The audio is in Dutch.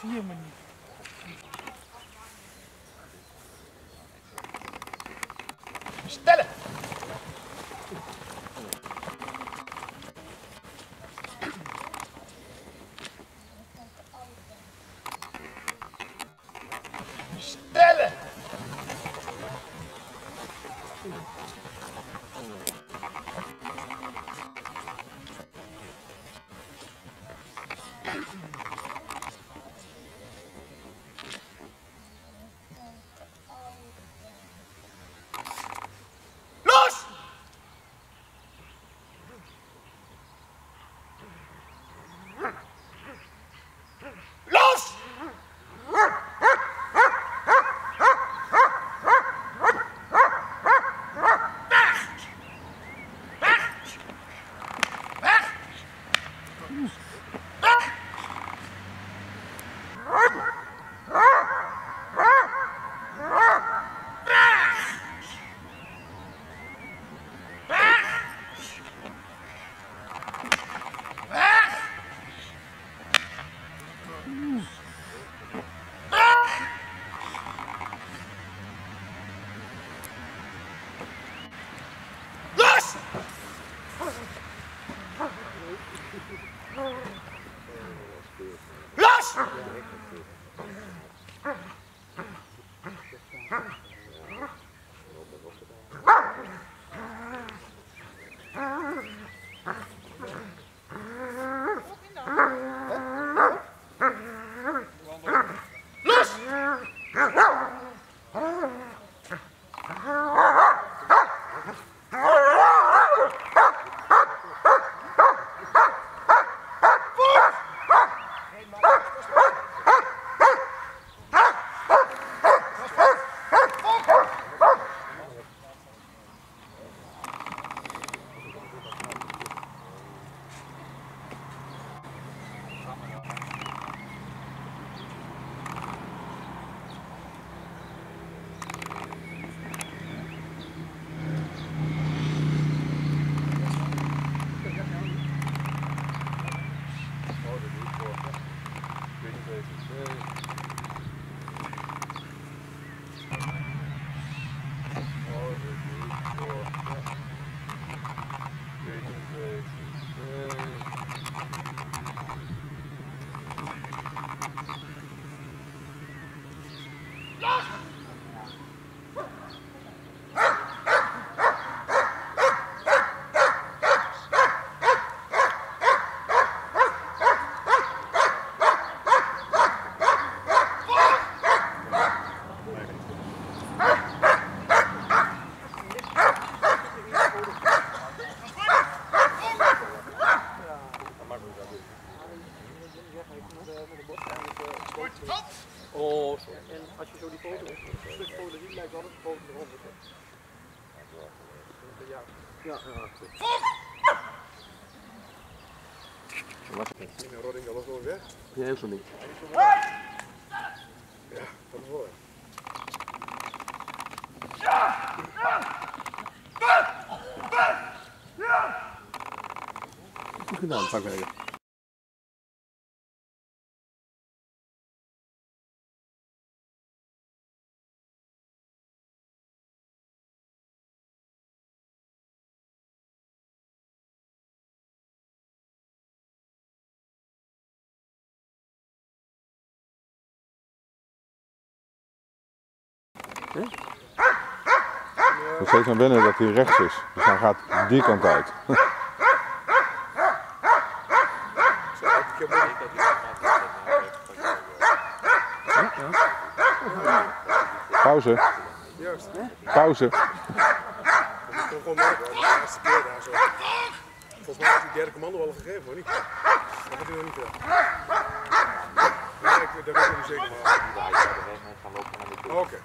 съем они. Шталя! Шталя! Zo die foto, een stuk foto ziet, lijkt dat de foto eronder. Ja, ja, ja. Die naar Rodding, dat was wel weg. Nee, helemaal niet. Ja, dat is wel weg. Goed gedaan, vakwerker. Nog steeds naar binnen dat hij rechts is. Dus hij gaat die kant uit. Pauze. Juist. Pauze. Dat moet je gewoon merken, hoor. de laatste keer daar zo. Volgens mij is die derde commando al gegeven, hoor niet? Dat nog niet gedaan. Nee, ik niet zeker. Oké.